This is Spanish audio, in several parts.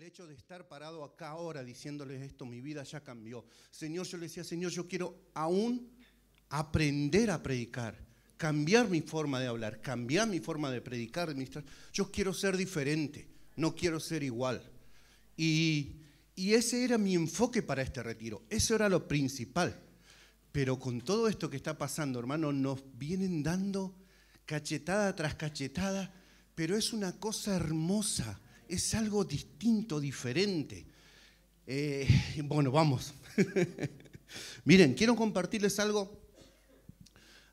el hecho de estar parado acá ahora diciéndoles esto, mi vida ya cambió. Señor, yo le decía, Señor, yo quiero aún aprender a predicar, cambiar mi forma de hablar, cambiar mi forma de predicar, de. Yo quiero ser diferente, no quiero ser igual. Y, y ese era mi enfoque para este retiro, eso era lo principal. Pero con todo esto que está pasando, hermano, nos vienen dando cachetada tras cachetada, pero es una cosa hermosa es algo distinto, diferente. Eh, bueno, vamos. Miren, quiero compartirles algo.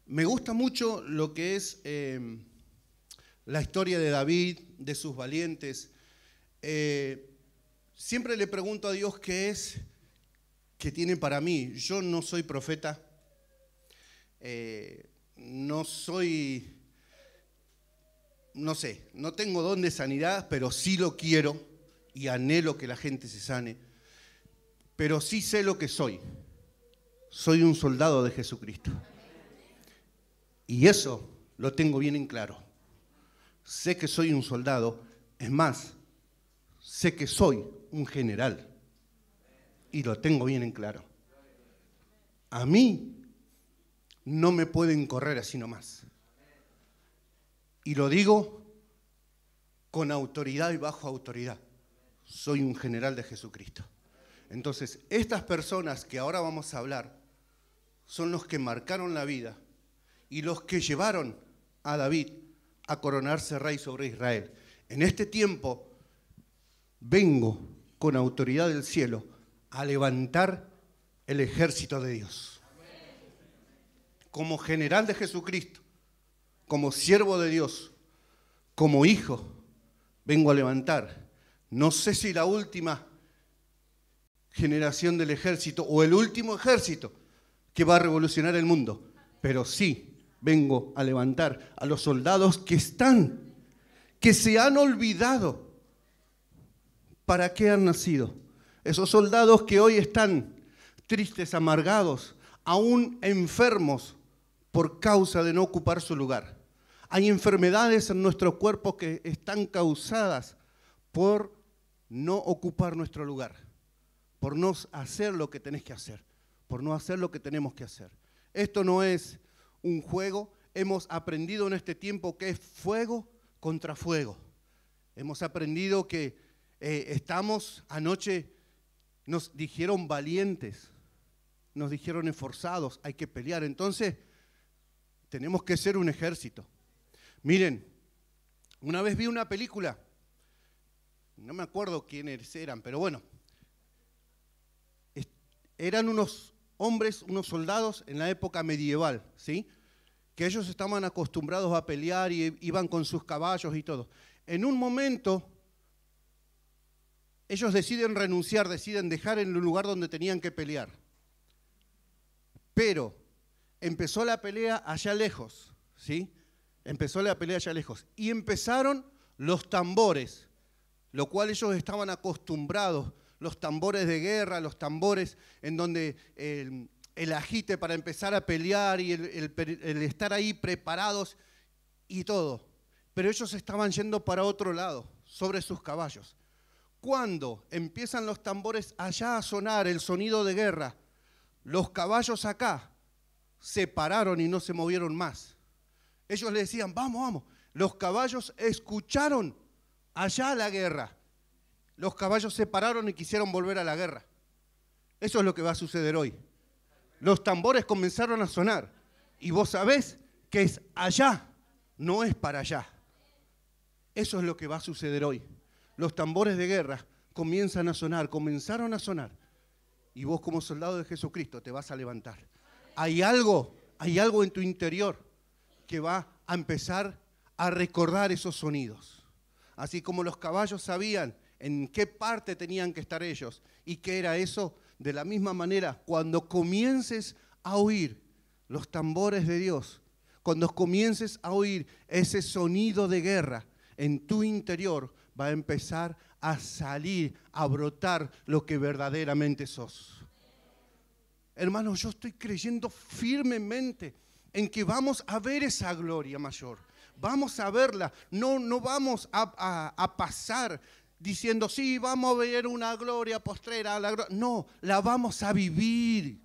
Me gusta mucho lo que es eh, la historia de David, de sus valientes. Eh, siempre le pregunto a Dios qué es que tiene para mí. Yo no soy profeta, no soy no sé, no tengo don de sanidad, pero sí lo quiero y anhelo que la gente se sane. Pero sí sé lo que soy. Soy un soldado de Jesucristo. Y eso lo tengo bien en claro. Sé que soy un soldado. Es más, sé que soy un general. Y lo tengo bien en claro. A mí no me pueden correr así nomás. Y lo digo con autoridad y bajo autoridad. Soy un general de Jesucristo. Entonces, estas personas que ahora vamos a hablar son los que marcaron la vida y los que llevaron a David a coronarse rey sobre Israel. En este tiempo vengo con autoridad del cielo a levantar el ejército de Dios. Como general de Jesucristo, como siervo de Dios, como hijo, vengo a levantar. No sé si la última generación del ejército o el último ejército que va a revolucionar el mundo, pero sí vengo a levantar a los soldados que están, que se han olvidado para qué han nacido. Esos soldados que hoy están tristes, amargados, aún enfermos por causa de no ocupar su lugar. Hay enfermedades en nuestro cuerpo que están causadas por no ocupar nuestro lugar, por no hacer lo que tenés que hacer, por no hacer lo que tenemos que hacer. Esto no es un juego, hemos aprendido en este tiempo que es fuego contra fuego. Hemos aprendido que eh, estamos, anoche nos dijeron valientes, nos dijeron esforzados, hay que pelear. Entonces, tenemos que ser un ejército. Miren, una vez vi una película, no me acuerdo quiénes eran, pero bueno, eran unos hombres, unos soldados en la época medieval, ¿sí? Que ellos estaban acostumbrados a pelear y iban con sus caballos y todo. En un momento, ellos deciden renunciar, deciden dejar el lugar donde tenían que pelear. Pero empezó la pelea allá lejos, ¿sí? Empezó la pelea allá lejos. Y empezaron los tambores, lo cual ellos estaban acostumbrados, los tambores de guerra, los tambores en donde el, agite para empezar a pelear y el, el estar ahí preparados y todo. Pero ellos estaban yendo para otro lado, sobre sus caballos. Cuando empiezan los tambores allá a sonar el sonido de guerra, los caballos acá se pararon y no se movieron más. Ellos le decían, vamos, vamos. Los caballos escucharon allá la guerra. Los caballos se pararon y quisieron volver a la guerra. Eso es lo que va a suceder hoy. Los tambores comenzaron a sonar. Y vos sabés que es allá, no es para allá. Eso es lo que va a suceder hoy. Los tambores de guerra comienzan a sonar, comenzaron a sonar. Y vos como soldado de Jesucristo te vas a levantar. Hay algo, hay algo en tu interior que va a empezar a recordar esos sonidos. Así como los caballos sabían en qué parte tenían que estar ellos y qué era eso, de la misma manera, cuando comiences a oír los tambores de Dios, cuando comiences a oír ese sonido de guerra en tu interior, va a empezar a salir, a brotar lo que verdaderamente sos. Hermano, yo estoy creyendo firmemente en que vamos a ver esa gloria mayor. Vamos a verla. No, no vamos a, pasar diciendo, sí, vamos a ver una gloria postrera. no, la vamos a vivir.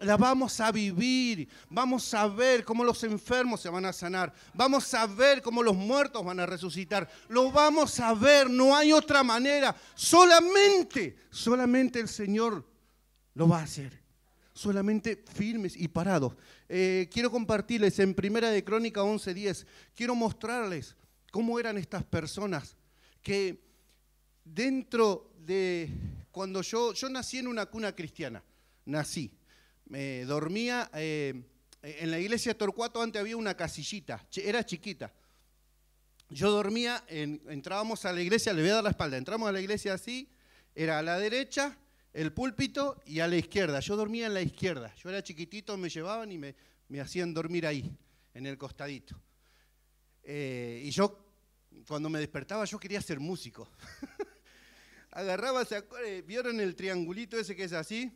La vamos a vivir. Vamos a ver cómo los enfermos se van a sanar. Vamos a ver cómo los muertos van a resucitar. Lo vamos a ver. No hay otra manera. Solamente, solamente el Señor lo va a hacer. Solamente firmes y parados. Eh, quiero compartirles en Primera de Crónica 11.10. Quiero mostrarles cómo eran estas personas que dentro de cuando yo, yo nací en una cuna cristiana, nací, dormía eh, en la iglesia Torcuato antes había una casillita, era chiquita. Yo dormía, entrábamos a la iglesia, le voy a dar la espalda, entramos a la iglesia así, era a la derecha el púlpito y a la izquierda. Yo dormía en la izquierda, yo era chiquitito, me llevaban y me, hacían dormir ahí, en el costadito. Eh, y yo, cuando me despertaba, yo quería ser músico. agarraba, ¿se ¿vieron el triangulito ese que es así?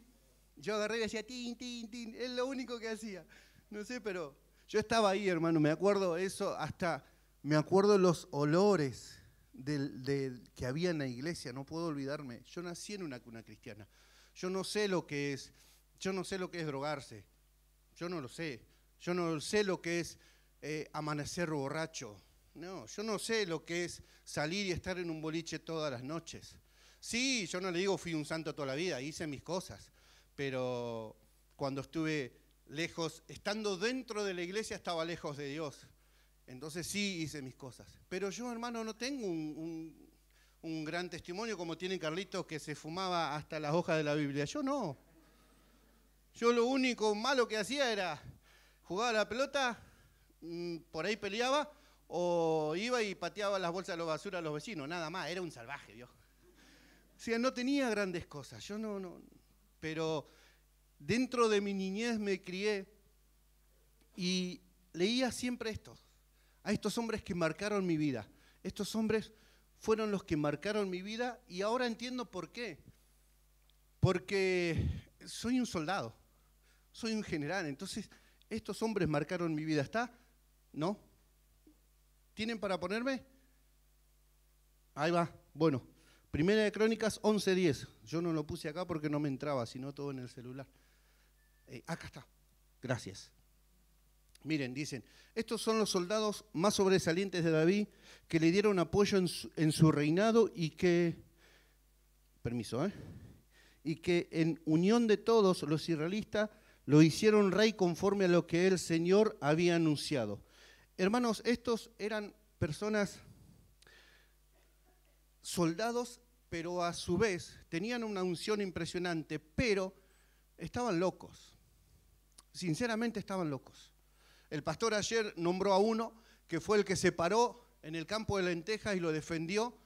Yo agarré y decía, tin, tin, tin, es lo único que hacía. No sé, pero yo estaba ahí, hermano, me acuerdo eso, hasta me acuerdo los olores del, que había en la iglesia, no puedo olvidarme. Yo nací en una cuna cristiana. Yo no sé lo que es, yo no sé lo que es drogarse. Yo no lo sé. Yo no sé lo que es eh, amanecer borracho. No, yo no sé lo que es salir y estar en un boliche todas las noches. Sí, yo no le digo fui un santo toda la vida, hice mis cosas, pero cuando estuve lejos, estando dentro de la iglesia, estaba lejos de Dios. Entonces sí hice mis cosas. Pero yo, hermano, no tengo un, gran testimonio como tiene Carlitos que se fumaba hasta las hojas de la Biblia. Yo no. Yo lo único malo que hacía era jugar la pelota, mm, por ahí peleaba, o iba y pateaba las bolsas de la basura a los vecinos, nada más, era un salvaje, Dios. O sea, no tenía grandes cosas, yo no, no, pero dentro de mi niñez me crié y leía siempre estos, a estos hombres que marcaron mi vida. Estos hombres fueron los que marcaron mi vida y ahora entiendo por qué. Porque soy un soldado, soy un general, entonces estos hombres marcaron mi vida. ¿Está? ¿No? ¿Tienen para ponerme? Ahí va. Bueno, Primera de Crónicas 11.10. Yo no lo puse acá porque no me entraba, sino todo en el celular. Eh, acá está. Gracias. Miren, dicen, estos son los soldados más sobresalientes de David que le dieron apoyo en su, reinado y que, permiso, ¿eh? y que en unión de todos los israelitas lo hicieron rey conforme a lo que el Señor había anunciado. Hermanos, estos eran personas, soldados pero a su vez tenían una unción impresionante, pero estaban locos. Sinceramente estaban locos. El pastor ayer nombró a uno que fue el que se paró en el campo de lentejas y lo defendió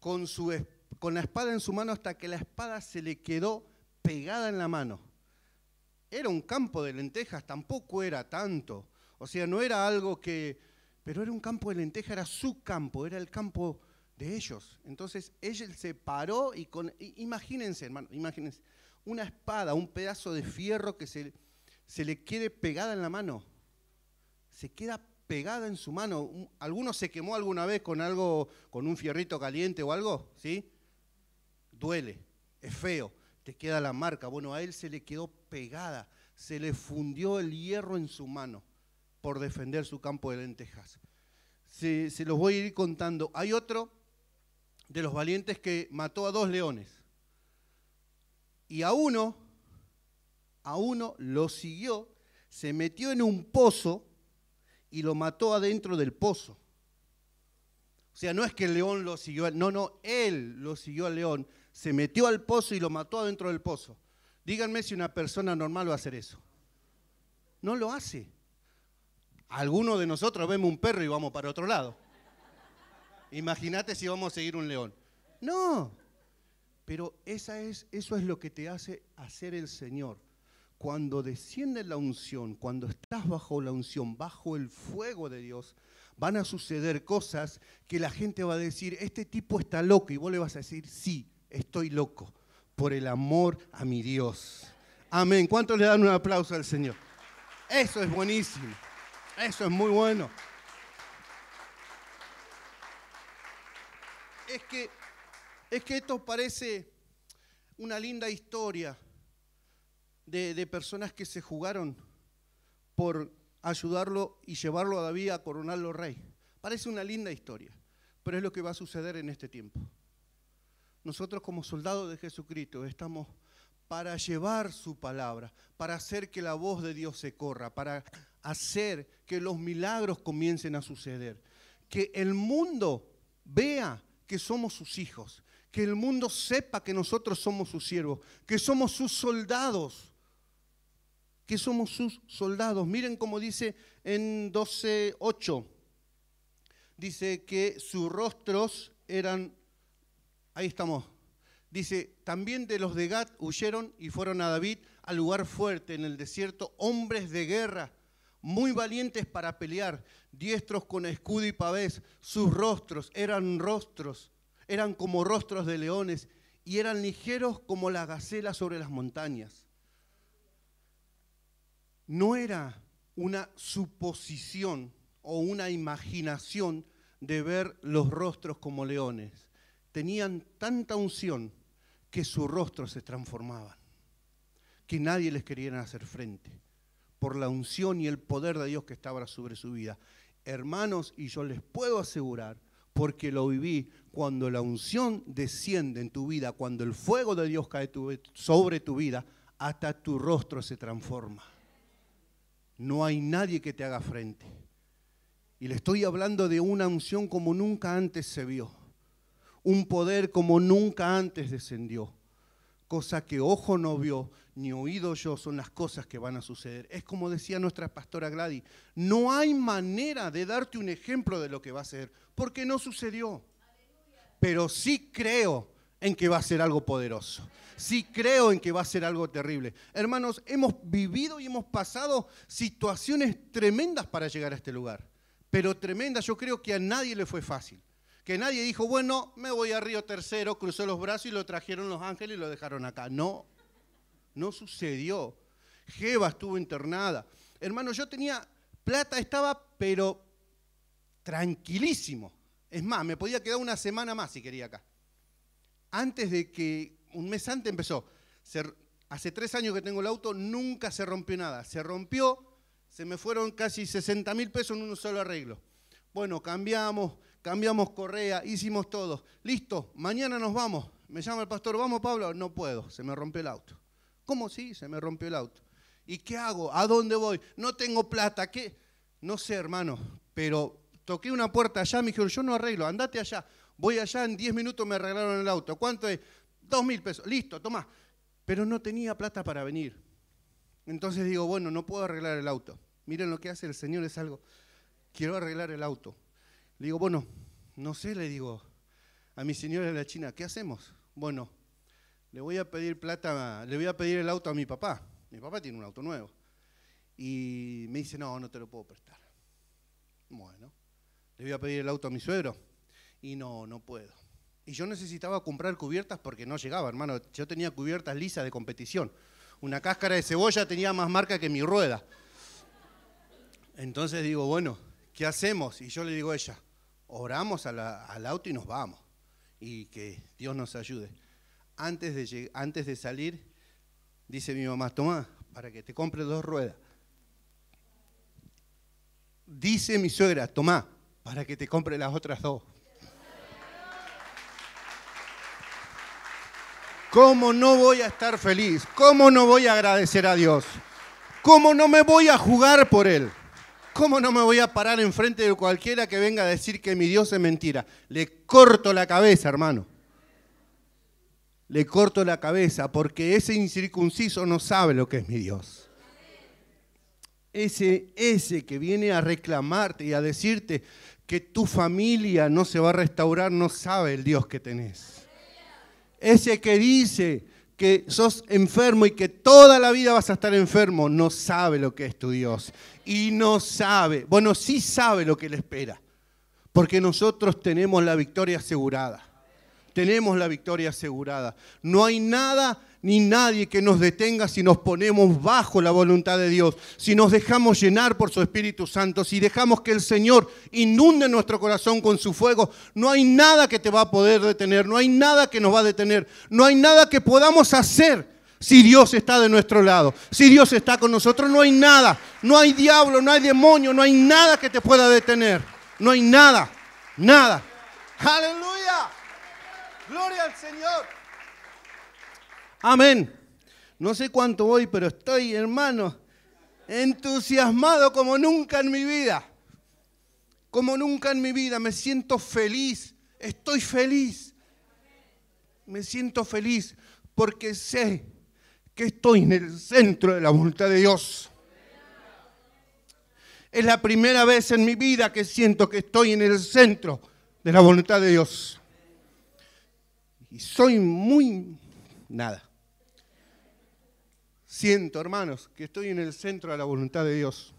con, su, con la espada en su mano hasta que la espada se le quedó pegada en la mano. Era un campo de lentejas, tampoco era tanto. O sea, no era algo que... Pero era un campo de lentejas, era su campo, era el campo de ellos. Entonces, ella se paró y con, imagínense, hermano, imagínense, una espada, un pedazo de fierro que se, se le quede pegada en la mano. Se queda pegada en su mano. ¿Alguno se quemó alguna vez con algo, con un fierrito caliente o algo? ¿Sí? Duele, es feo, te queda la marca. Bueno, a él se le quedó pegada, se le fundió el hierro en su mano por defender su campo de lentejas. Se, se los voy a ir contando. Hay otro de los valientes que mató a dos leones. Y a uno, a uno lo siguió, se metió en un pozo y lo mató adentro del pozo. O sea, no es que el león lo siguió, no, no, él lo siguió al león, se metió al pozo y lo mató adentro del pozo. Díganme si una persona normal va a hacer eso. No lo hace. Algunos de nosotros vemos un perro y vamos para otro lado. Imagínate si vamos a seguir un león. No, pero esa es, eso es lo que te hace hacer el Señor. Cuando desciende la unción, cuando estás bajo la unción, bajo el fuego de Dios, van a suceder cosas que la gente va a decir, este tipo está loco, y vos le vas a decir, sí, estoy loco, por el amor a mi Dios. Amén. ¿Cuántos le dan un aplauso al Señor? Eso es buenísimo. Eso es muy bueno. es que es que esto parece una linda historia de, personas que se jugaron por ayudarlo y llevarlo a David a coronarlo rey. Parece una linda historia, pero es lo que va a suceder en este tiempo. Nosotros como soldados de Jesucristo estamos para llevar su palabra, para hacer que la voz de Dios se corra, para hacer que los milagros comiencen a suceder, que el mundo vea que somos sus hijos, que el mundo sepa que nosotros somos sus siervos, que somos sus soldados, que somos sus soldados. Miren cómo dice en 12.8, dice que sus rostros eran, ahí estamos, dice, también de los de Gad huyeron y fueron a David al lugar fuerte en el desierto, hombres de guerra, muy valientes para pelear, diestros con escudo y pavés, sus rostros eran rostros, eran como rostros de leones y eran ligeros como la gacela sobre las montañas no era una suposición o una imaginación de ver los rostros como leones. Tenían tanta unción que sus rostros se transformaban, que nadie les quería hacer frente, por la unción y el poder de Dios que estaba sobre su vida. Hermanos, y yo les puedo asegurar, porque lo viví, cuando la unción desciende en tu vida, cuando el fuego de Dios cae sobre tu vida, hasta tu rostro se transforma no hay nadie que te haga frente. Y le estoy hablando de una unción como nunca antes se vio, un poder como nunca antes descendió, cosa que ojo no vio ni oído yo son las cosas que van a suceder. Es como decía nuestra pastora Gladys, no hay manera de darte un ejemplo de lo que va a ser, porque no sucedió. Pero sí creo en que va a ser algo poderoso sí creo en que va a ser algo terrible. Hermanos, hemos vivido y hemos pasado situaciones tremendas para llegar a este lugar, pero tremendas, yo creo que a nadie le fue fácil. Que nadie dijo, bueno, me voy a Río Tercero, cruzó los brazos y lo trajeron los ángeles y lo dejaron acá. No, no sucedió. Jeva estuvo internada. Hermano, yo tenía plata, estaba, pero tranquilísimo. Es más, me podía quedar una semana más si quería acá. Antes de que un mes antes empezó. hace tres años que tengo el auto, nunca se rompió nada. Se rompió, se me fueron casi 60 mil pesos en un solo arreglo. Bueno, cambiamos, cambiamos correa, hicimos todo. Listo, mañana nos vamos. Me llama el pastor, vamos Pablo. No puedo, se me rompió el auto. ¿Cómo sí? Se me rompió el auto. ¿Y qué hago? ¿A dónde voy? No tengo plata. ¿Qué? No sé, hermano, pero toqué una puerta allá, me dijeron, yo no arreglo, andate allá. Voy allá, en 10 minutos me arreglaron el auto. ¿Cuánto es? dos mil pesos, listo, toma. Pero no tenía plata para venir. Entonces digo, bueno, no puedo arreglar el auto. Miren lo que hace el Señor, es algo, quiero arreglar el auto. Le digo, bueno, no sé, le digo a mi señora de la China, ¿qué hacemos? Bueno, le voy a pedir plata, le voy a pedir el auto a mi papá. Mi papá tiene un auto nuevo. Y me dice, no, no te lo puedo prestar. Bueno, le voy a pedir el auto a mi suegro. Y no, no puedo. Y yo necesitaba comprar cubiertas porque no llegaba, hermano. Yo tenía cubiertas lisas de competición. Una cáscara de cebolla tenía más marca que mi rueda. Entonces digo, bueno, ¿qué hacemos? Y yo le digo a ella, oramos al auto y nos vamos. Y que Dios nos ayude. Antes de, antes de salir, dice mi mamá, toma, para que te compre dos ruedas. Dice mi suegra, toma, para que te compre las otras dos. ¿Cómo no voy a estar feliz? ¿Cómo no voy a agradecer a Dios? ¿Cómo no me voy a jugar por Él? ¿Cómo no me voy a parar enfrente de cualquiera que venga a decir que mi Dios es mentira? Le corto la cabeza, hermano. Le corto la cabeza porque ese incircunciso no sabe lo que es mi Dios. Ese, ese que viene a reclamarte y a decirte que tu familia no se va a restaurar no sabe el Dios que tenés. Ese que dice que sos enfermo y que toda la vida vas a estar enfermo, no sabe lo que es tu Dios. Y no sabe, bueno, sí sabe lo que le espera. Porque nosotros tenemos la victoria asegurada. Tenemos la victoria asegurada. No hay nada ni nadie que nos detenga si nos ponemos bajo la voluntad de Dios, si nos dejamos llenar por su Espíritu Santo, si dejamos que el Señor inunde nuestro corazón con su fuego. No hay nada que te va a poder detener, no hay nada que nos va a detener, no hay nada que podamos hacer si Dios está de nuestro lado, si Dios está con nosotros, no hay nada, no hay diablo, no hay demonio, no hay nada que te pueda detener, no hay nada, nada. Aleluya. Gloria al Señor. Amén. No sé cuánto voy, pero estoy, hermano, entusiasmado como nunca en mi vida. Como nunca en mi vida. Me siento feliz. Estoy feliz. Me siento feliz porque sé que estoy en el centro de la voluntad de Dios. Es la primera vez en mi vida que siento que estoy en el centro de la voluntad de Dios. Y soy muy nada. Siento, hermanos, que estoy en el centro de la voluntad de Dios.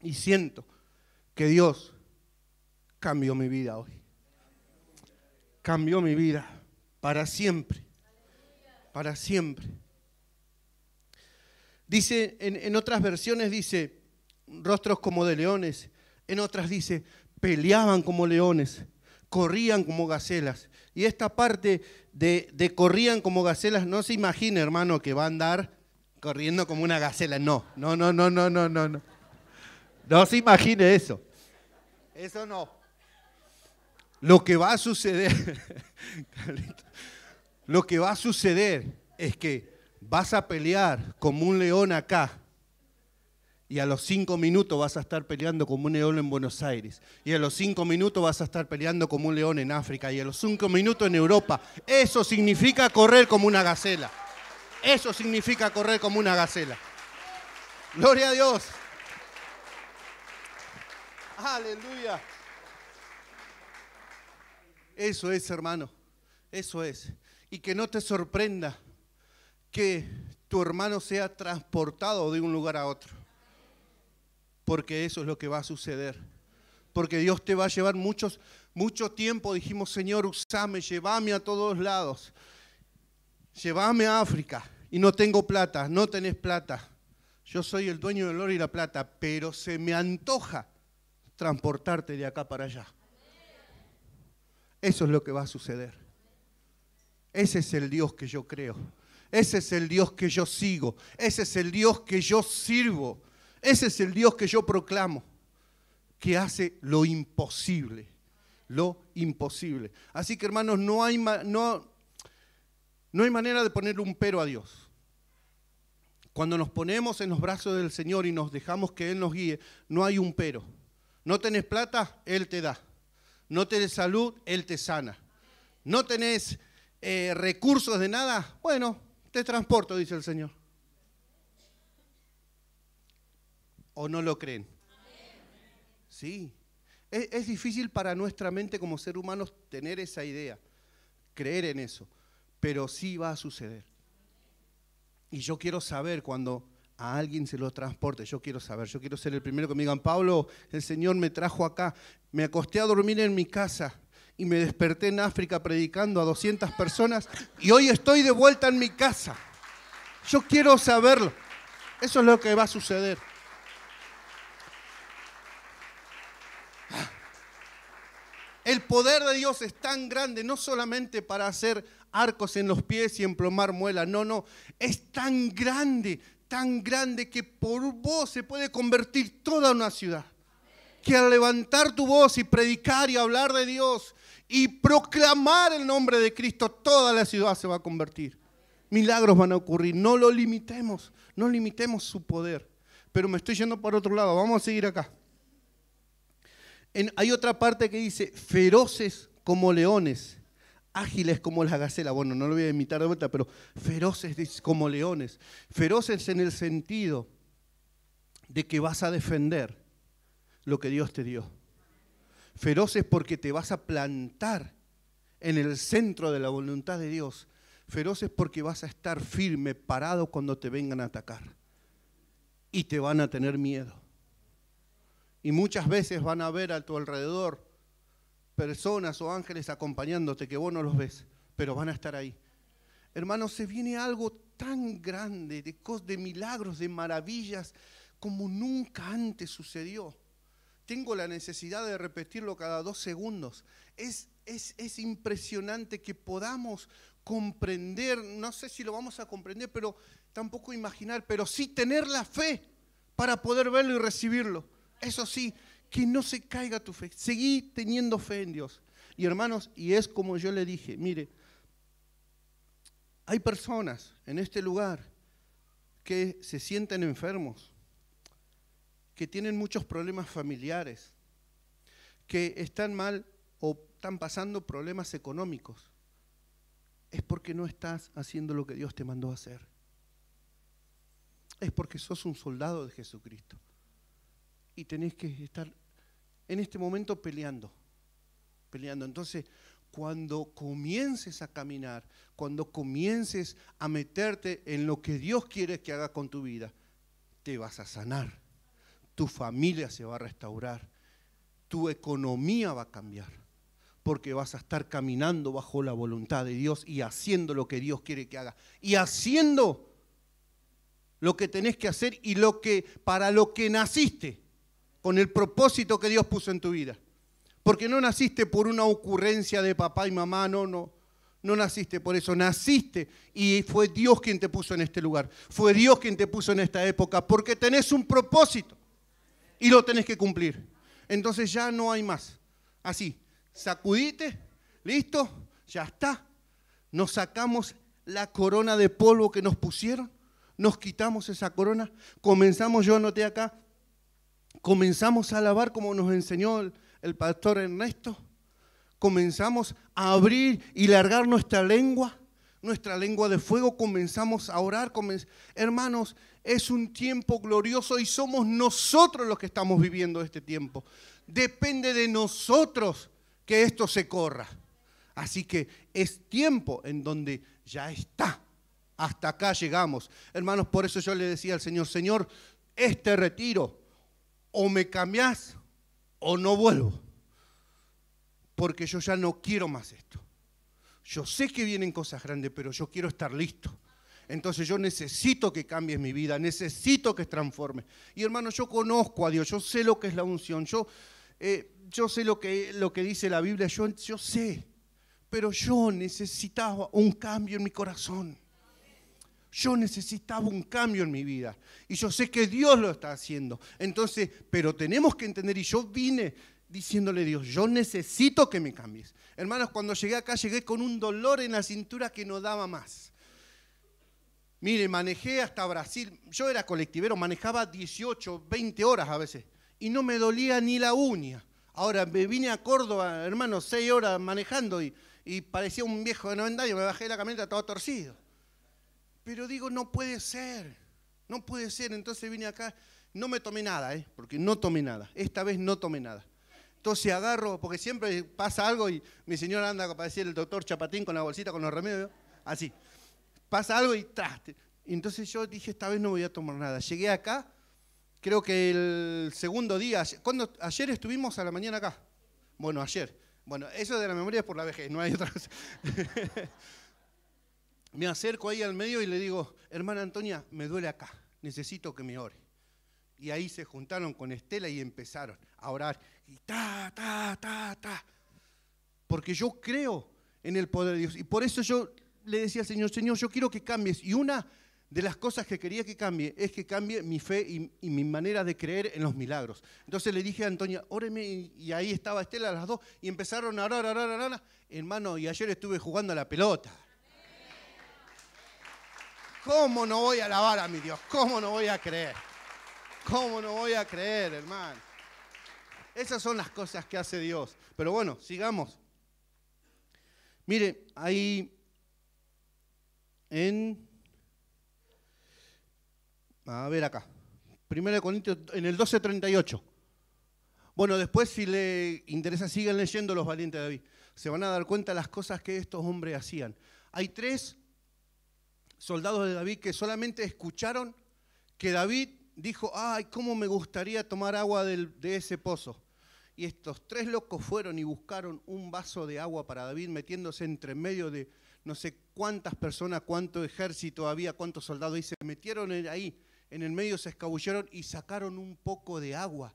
Y siento que Dios cambió mi vida hoy. Cambió mi vida para siempre. Para siempre. Dice, en, en otras versiones dice, rostros como de leones. En otras dice, peleaban como leones, corrían como gacelas. Y esta parte de, corrían como gacelas, no se imagine, hermano, que va a andar corriendo como una gacela. No, no, no, no, no, no, no. No, no se imagine eso. Eso no. Lo que va a suceder, lo que va a suceder es que vas a pelear como un león acá y a los cinco minutos vas a estar peleando como un león en Buenos Aires, y a los cinco minutos vas a estar peleando como un león en África, y a los cinco minutos en Europa. Eso significa correr como una gacela. Eso significa correr como una gacela. Gloria a Dios. Aleluya. Eso es, hermano. Eso es. Y que no te sorprenda que tu hermano sea transportado de un lugar a otro porque eso es lo que va a suceder. Porque Dios te va a llevar muchos, mucho tiempo. Dijimos, Señor, usame, llévame a todos lados. Llévame a África y no tengo plata, no tenés plata. Yo soy el dueño del oro y la plata, pero se me antoja transportarte de acá para allá. Eso es lo que va a suceder. Ese es el Dios que yo creo. Ese es el Dios que yo sigo. Ese es el Dios que yo sirvo. Ese es el Dios que yo proclamo, que hace lo imposible, lo imposible. Así que hermanos, no hay, no, no hay manera de ponerle un pero a Dios. Cuando nos ponemos en los brazos del Señor y nos dejamos que Él nos guíe, no hay un pero. No tenés plata, Él te da. No tenés salud, Él te sana. No tenés eh, recursos de nada, bueno, te transporto, dice el Señor. ¿O no lo creen? Sí. Es, difícil para nuestra mente como ser humanos tener esa idea, creer en eso, pero sí va a suceder. Y yo quiero saber cuando a alguien se lo transporte, yo quiero saber, yo quiero ser el primero que me digan, Pablo, el Señor me trajo acá, me acosté a dormir en mi casa y me desperté en África predicando a 200 personas y hoy estoy de vuelta en mi casa. Yo quiero saberlo. Eso es lo que va a suceder. El poder de Dios es tan grande, no solamente para hacer arcos en los pies y emplomar muelas, no, no, es tan grande, tan grande que por vos se puede convertir toda una ciudad. Que al levantar tu voz y predicar y hablar de Dios y proclamar el nombre de Cristo, toda la ciudad se va a convertir. Milagros van a ocurrir, no lo limitemos, no limitemos su poder. Pero me estoy yendo por otro lado, vamos a seguir acá hay otra parte que dice, feroces como leones, ágiles como la gacela. Bueno, no lo voy a imitar de vuelta, pero feroces como leones. Feroces en el sentido de que vas a defender lo que Dios te dio. Feroces porque te vas a plantar en el centro de la voluntad de Dios. Feroces porque vas a estar firme, parado cuando te vengan a atacar. Y te van a tener miedo. Y muchas veces van a ver a tu alrededor personas o ángeles acompañándote que vos no los ves, pero van a estar ahí. hermanos, se viene algo tan grande de, de milagros, de maravillas, como nunca antes sucedió. Tengo la necesidad de repetirlo cada dos segundos. Es, es, es impresionante que podamos comprender, no sé si lo vamos a comprender, pero tampoco imaginar, pero sí tener la fe para poder verlo y recibirlo. Eso sí, que no se caiga tu fe. Seguí teniendo fe en Dios. Y hermanos, y es como yo le dije, mire, hay personas en este lugar que se sienten enfermos, que tienen muchos problemas familiares, que están mal o están pasando problemas económicos. Es porque no estás haciendo lo que Dios te mandó a hacer. Es porque sos un soldado de Jesucristo. Y tenés que estar en este momento peleando. Peleando. Entonces, cuando comiences a caminar, cuando comiences a meterte en lo que Dios quiere que haga con tu vida, te vas a sanar, tu familia se va a restaurar, tu economía va a cambiar, porque vas a estar caminando bajo la voluntad de Dios y haciendo lo que Dios quiere que haga, y haciendo lo que tenés que hacer y lo que para lo que naciste, con el propósito que Dios puso en tu vida. Porque no naciste por una ocurrencia de papá y mamá, no, no. No naciste por eso, naciste y fue Dios quien te puso en este lugar. Fue Dios quien te puso en esta época, porque tenés un propósito y lo tenés que cumplir. Entonces ya no hay más. Así, sacudite, listo, ya está. Nos sacamos la corona de polvo que nos pusieron, nos quitamos esa corona, comenzamos, yo anoté acá, comenzamos a alabar como nos enseñó el, pastor Ernesto, comenzamos a abrir y largar nuestra lengua, nuestra lengua de fuego, comenzamos a orar. Hermanos, es un tiempo glorioso y somos nosotros los que estamos viviendo este tiempo. Depende de nosotros que esto se corra. Así que es tiempo en donde ya está. Hasta acá llegamos. Hermanos, por eso yo le decía al Señor, Señor, este retiro o me cambiás o no vuelvo. Porque yo ya no quiero más esto. Yo sé que vienen cosas grandes, pero yo quiero estar listo. Entonces yo necesito que cambies mi vida, necesito que transforme. Y hermano, yo conozco a Dios, yo sé lo que es la unción, yo, eh, yo sé lo que, lo que dice la Biblia, yo, yo sé, pero yo necesitaba un cambio en mi corazón. Yo necesitaba un cambio en mi vida y yo sé que Dios lo está haciendo. Entonces, pero tenemos que entender y yo vine diciéndole a Dios, yo necesito que me cambies. Hermanos, cuando llegué acá llegué con un dolor en la cintura que no daba más. Mire, manejé hasta Brasil. Yo era colectivero, manejaba 18, 20 horas a veces y no me dolía ni la uña. Ahora me vine a Córdoba, hermano, 6 horas manejando y, parecía un viejo de 90 años, me bajé de la camioneta todo torcido. Pero digo, no puede ser, no puede ser. Entonces vine acá, no me tomé nada, ¿eh? porque no tomé nada. Esta vez no tomé nada. Entonces agarro, porque siempre pasa algo y mi señora anda para decir el doctor Chapatín con la bolsita con los remedios, así. Pasa algo y traste. Entonces yo dije, esta vez no voy a tomar nada. Llegué acá, creo que el segundo día, cuando, ayer estuvimos a la mañana acá. Bueno, ayer. Bueno, eso de la memoria es por la vejez, no hay otra cosa. me acerco ahí al medio y le digo, hermana Antonia, me duele acá, necesito que me ore. Y ahí se juntaron con Estela y empezaron a orar. Y ta, ta, ta, ta. Porque yo creo en el poder de Dios. Y por eso yo le decía al Señor, Señor, yo quiero que cambies. Y una de las cosas que quería que cambie es que cambie mi fe y, mi manera de creer en los milagros. Entonces le dije a Antonia, óreme, y ahí estaba Estela las dos, y empezaron a orar, orar, orar, orar. Hermano, y ayer estuve jugando a la pelota. ¿Cómo no voy a alabar a mi Dios? ¿Cómo no voy a creer? ¿Cómo no voy a creer, hermano? Esas son las cosas que hace Dios. Pero bueno, sigamos. Mire, ahí en... A ver acá. Primero de Corintios, en el 12.38. Bueno, después si le interesa, sigan leyendo los valientes de David. Se van a dar cuenta las cosas que estos hombres hacían. Hay tres soldados de David que solamente escucharon que David dijo, ay, cómo me gustaría tomar agua de ese pozo. Y estos tres locos fueron y buscaron un vaso de agua para David metiéndose entre medio de no sé cuántas personas, cuánto ejército había, cuántos soldados, y se metieron ahí, en el medio se escabulleron y sacaron un poco de agua,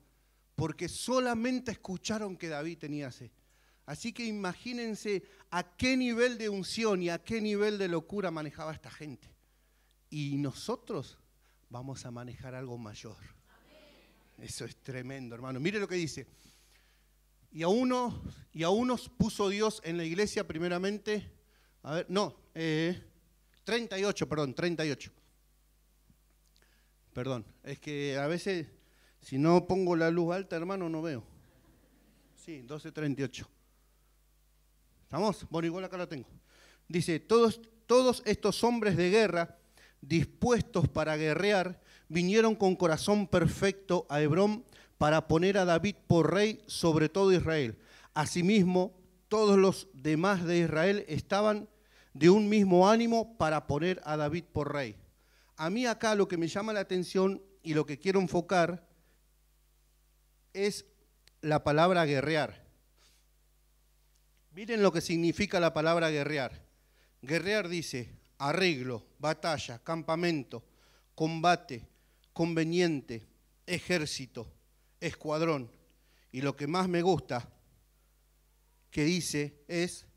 porque solamente escucharon que David tenía sed. Así que imagínense a qué nivel de unción y a qué nivel de locura manejaba esta gente. Y nosotros vamos a manejar algo mayor. Eso es tremendo, hermano. Mire lo que dice. Y a, uno, y a unos puso Dios en la iglesia primeramente, a ver, no, 38, eh, perdón, 38. Perdón, es que a veces si no pongo la luz alta, hermano, no veo. Sí, 12.38. ¿Estamos? Bueno, igual acá lo tengo. Dice, todos, todos estos hombres de guerra dispuestos para guerrear, vinieron con corazón perfecto a Hebrón para poner a David por rey sobre todo Israel. Asimismo, todos los demás de Israel estaban de un mismo ánimo para poner a David por rey. A mí acá lo que me llama la atención y lo que quiero enfocar es la palabra guerrear. Miren lo que significa la palabra guerrear. Guerrear dice arreglo, batalla, campamento, combate, conveniente, ejército, escuadrón. Y lo que más me gusta que dice es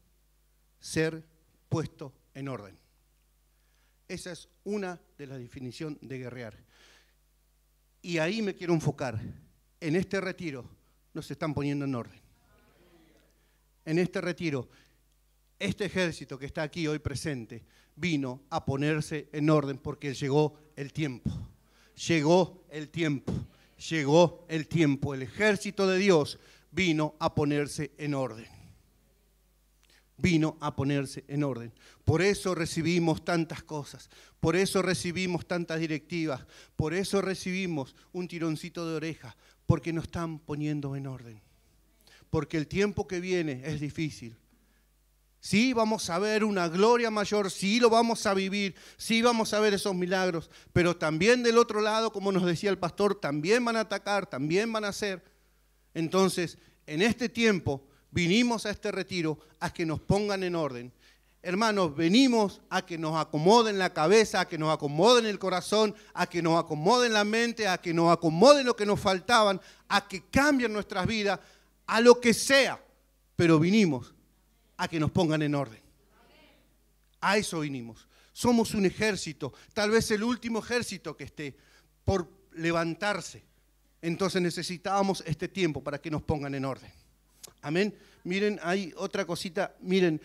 ser puesto en orden. Esa es una de las definiciones de guerrear. Y ahí me quiero enfocar. En este retiro nos están poniendo en orden. En este retiro, este ejército que está aquí hoy presente vino a ponerse en orden porque llegó el tiempo. Llegó el tiempo. Llegó el tiempo. El ejército de Dios vino a ponerse en orden. Vino a ponerse en orden. Por eso recibimos tantas cosas. Por eso recibimos tantas directivas. Por eso recibimos un tironcito de oreja. Porque nos están poniendo en orden. Porque el tiempo que viene es difícil Sí, vamos a ver una gloria mayor, sí lo vamos a vivir, sí vamos a ver esos milagros, pero también del otro lado, como nos decía el pastor, también van a atacar, también van a hacer. Entonces, en este tiempo vinimos a este retiro a que nos pongan en orden. Hermanos, venimos a que nos acomoden la cabeza, a que nos acomoden el corazón, a que nos acomoden la mente, a que nos acomoden lo que nos faltaban, a que cambien nuestras vidas, a lo que sea. Pero vinimos a que nos pongan en orden. A eso vinimos. Somos un ejército, tal vez el último ejército que esté por levantarse. Entonces necesitábamos este tiempo para que nos pongan en orden. Amén. Miren, hay otra cosita. Miren,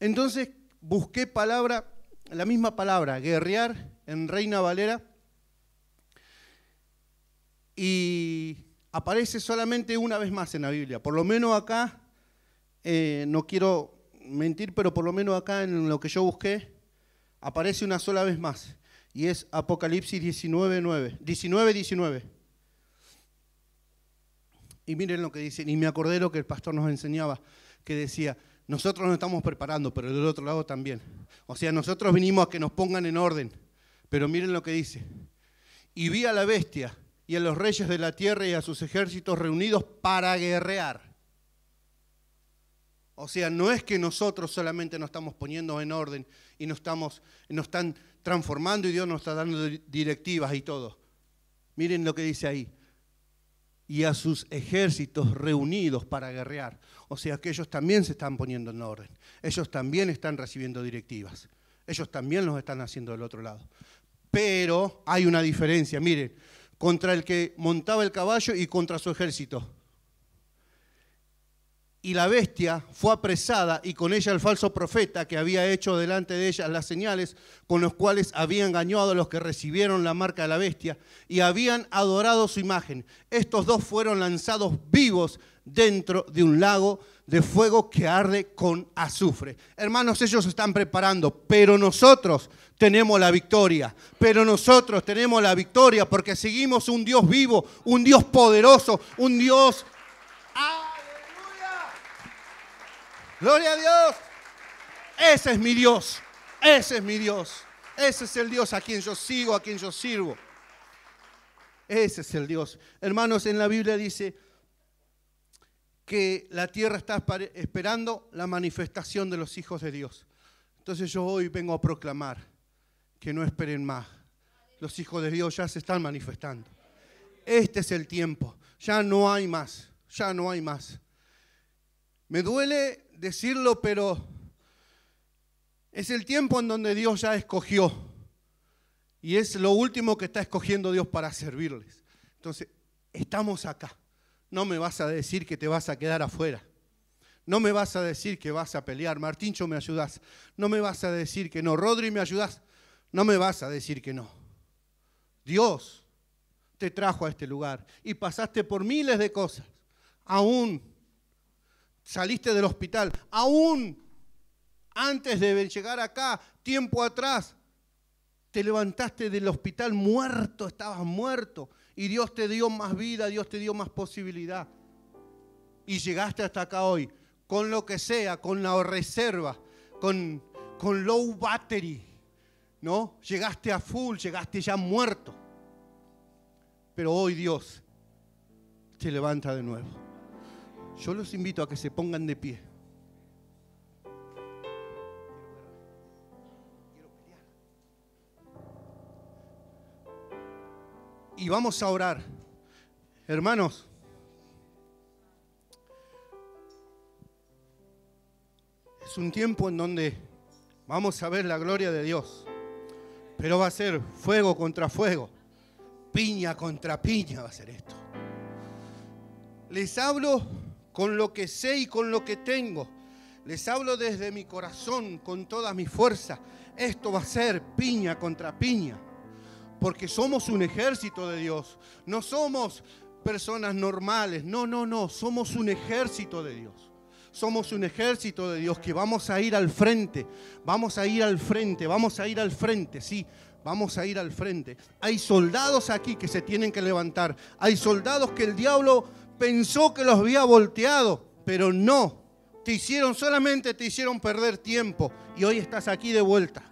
entonces busqué palabra, la misma palabra, guerrear en Reina Valera. Y aparece solamente una vez más en la Biblia. Por lo menos acá, eh, no quiero mentir, pero por lo menos acá en lo que yo busqué, aparece una sola vez más. Y es Apocalipsis 19, 9, 19, 19. Y miren lo que dice, y me acordé lo que el pastor nos enseñaba, que decía, nosotros nos estamos preparando, pero del otro lado también. O sea, nosotros vinimos a que nos pongan en orden, pero miren lo que dice. Y vi a la bestia y a los reyes de la tierra y a sus ejércitos reunidos para guerrear. O sea, no es que nosotros solamente nos estamos poniendo en orden y nos, estamos, están transformando y Dios nos está dando directivas y todo. Miren lo que dice ahí. Y a sus ejércitos reunidos para guerrear. O sea que ellos también se están poniendo en orden. Ellos también están recibiendo directivas. Ellos también los están haciendo del otro lado. Pero hay una diferencia, miren, contra el que montaba el caballo y contra su ejército y la bestia fue apresada y con ella el falso profeta que había hecho delante de ella las señales con los cuales había engañado a los que recibieron la marca de la bestia y habían adorado su imagen. Estos dos fueron lanzados vivos dentro de un lago de fuego que arde con azufre. Hermanos, ellos se están preparando, pero nosotros tenemos la victoria. Pero nosotros tenemos la victoria porque seguimos un Dios vivo, un Dios poderoso, un Dios... Gloria a Dios. Ese es mi Dios. Ese es mi Dios. Ese es el Dios a quien yo sigo, a quien yo sirvo. Ese es el Dios. Hermanos, en la Biblia dice que la tierra está esperando la manifestación de los hijos de Dios. Entonces yo hoy vengo a proclamar que no esperen más. Los hijos de Dios ya se están manifestando. Este es el tiempo. Ya no hay más. Ya no hay más. Me duele decirlo, pero es el tiempo en donde Dios ya escogió. Y es lo último que está escogiendo Dios para servirles. Entonces, estamos acá. No me vas a decir que te vas a quedar afuera. No me vas a decir que vas a pelear. Martincho, me ayudas. No me vas a decir que no. Rodri, me ayudas. No me vas a decir que no. Dios te trajo a este lugar y pasaste por miles de cosas. Aún saliste del hospital, aún antes de llegar acá, tiempo atrás, te levantaste del hospital muerto, estabas muerto y Dios te dio más vida, Dios te dio más posibilidad. Y llegaste hasta acá hoy, con lo que sea, con la reserva, con, con low battery, ¿no? Llegaste a full, llegaste ya muerto. Pero hoy Dios te levanta de nuevo. Yo los invito a que se pongan de pie. Y vamos a orar. Hermanos, es un tiempo en donde vamos a ver la gloria de Dios. Pero va a ser fuego contra fuego, piña contra piña va a ser esto. Les hablo con lo que sé y con lo que tengo. Les hablo desde mi corazón, con toda mi fuerza. Esto va a ser piña contra piña. Porque somos un ejército de Dios. No somos personas normales. No, no, no. Somos un ejército de Dios. Somos un ejército de Dios que vamos a ir al frente. Vamos a ir al frente. Vamos a ir al frente. Sí, vamos a ir al frente. Hay soldados aquí que se tienen que levantar. Hay soldados que el diablo pensó que los había volteado, pero no. Te hicieron solamente, te hicieron perder tiempo y hoy estás aquí de vuelta.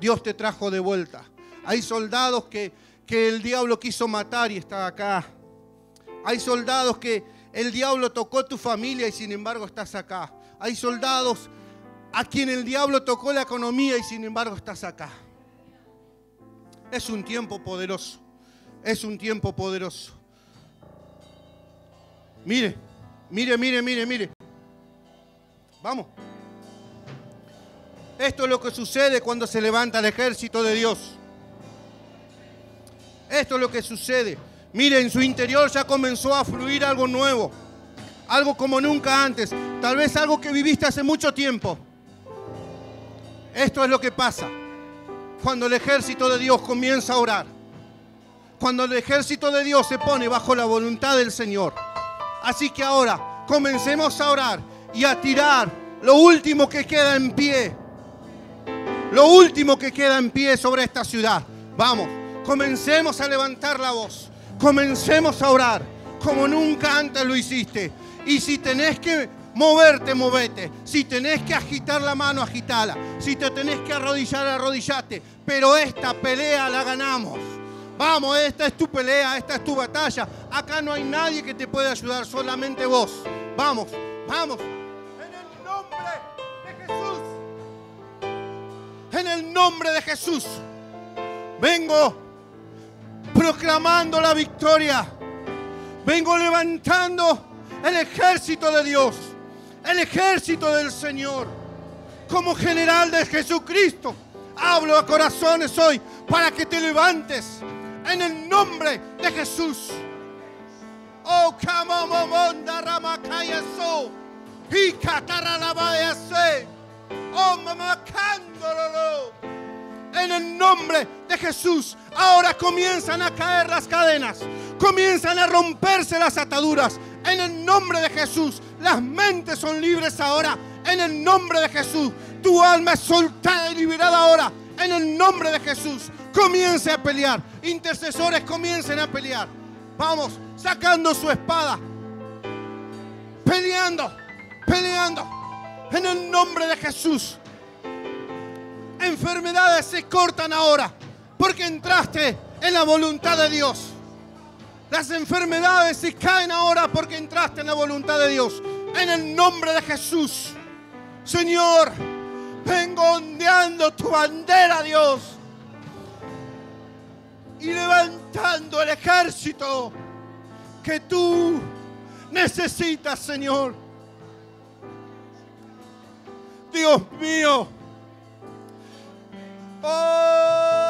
Dios te trajo de vuelta. Hay soldados que, que el diablo quiso matar y está acá. Hay soldados que el diablo tocó tu familia y sin embargo estás acá. Hay soldados a quien el diablo tocó la economía y sin embargo estás acá. Es un tiempo poderoso. Es un tiempo poderoso. Mire, mire, mire, mire, mire. Vamos. Esto es lo que sucede cuando se levanta el ejército de Dios. Esto es lo que sucede. Mire, en su interior ya comenzó a fluir algo nuevo. Algo como nunca antes. Tal vez algo que viviste hace mucho tiempo. Esto es lo que pasa cuando el ejército de Dios comienza a orar. Cuando el ejército de Dios se pone bajo la voluntad del Señor. Así que ahora comencemos a orar y a tirar lo último que queda en pie. Lo último que queda en pie sobre esta ciudad. Vamos, comencemos a levantar la voz. Comencemos a orar como nunca antes lo hiciste. Y si tenés que moverte, movete. Si tenés que agitar la mano, agitala. Si te tenés que arrodillar, arrodillate. Pero esta pelea la ganamos. Vamos, esta es tu pelea, esta es tu batalla. Acá no hay nadie que te pueda ayudar, solamente vos. Vamos, vamos. En el nombre de Jesús. En el nombre de Jesús. Vengo proclamando la victoria. Vengo levantando el ejército de Dios. El ejército del Señor. Como general de Jesucristo. Hablo a corazones hoy para que te levantes en el nombre de Jesús. Oh, Kamamomonda Ramakaya So. Y se. Oh, Mamakandorolo. En el nombre de Jesús. Ahora comienzan a caer las cadenas. Comienzan a romperse las ataduras. En el nombre de Jesús. Las mentes son libres ahora. En el nombre de Jesús. Tu alma es soltada y liberada ahora. En el nombre de Jesús comience a pelear. Intercesores comiencen a pelear. Vamos, sacando su espada. Peleando, peleando. En el nombre de Jesús enfermedades se cortan ahora porque entraste en la voluntad de Dios. Las enfermedades se caen ahora porque entraste en la voluntad de Dios. En el nombre de Jesús. Señor, vengo ondeando tu bandera, Dios. Y levantando el ejército que tú necesitas, Señor. Dios mío. Oh!